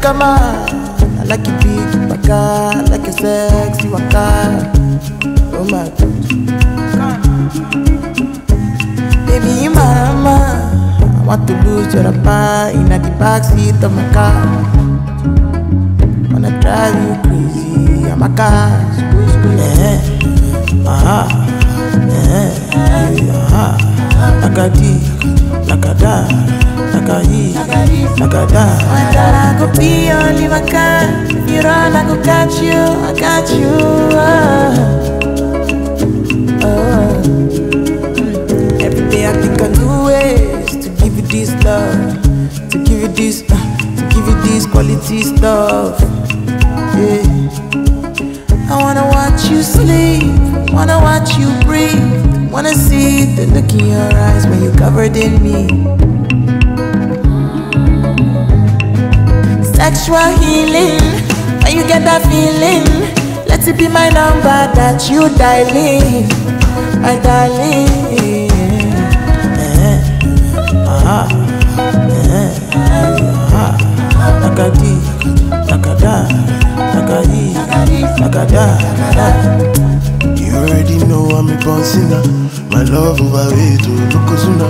Kama like big, like sexy, Oh my Baby mama I want to lose your rapper in the backseat of my car Wanna drive you crazy, I'm a car. Yeah, aha, yeah, aha. Nakadi, nakada, nakayi, nakada. One that I go be your liver car. If you I I got you. Oh. Oh. Every day I think of new ways to give you this love, to give you this, this quality stuff. Yeah. I wanna watch you sleep, wanna watch you breathe, wanna see the look in your eyes when you're covered in me. Sexual healing, when you get that feeling, let it be my number that you dialing, my darling. aha, You already know I'm a born sinner. My love over way to Yokozuna.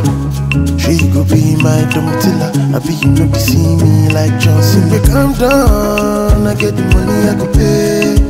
She go be my domitilla. I be you know they see me like Johnson. But calm down, I get the money I go pay.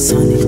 Sonny.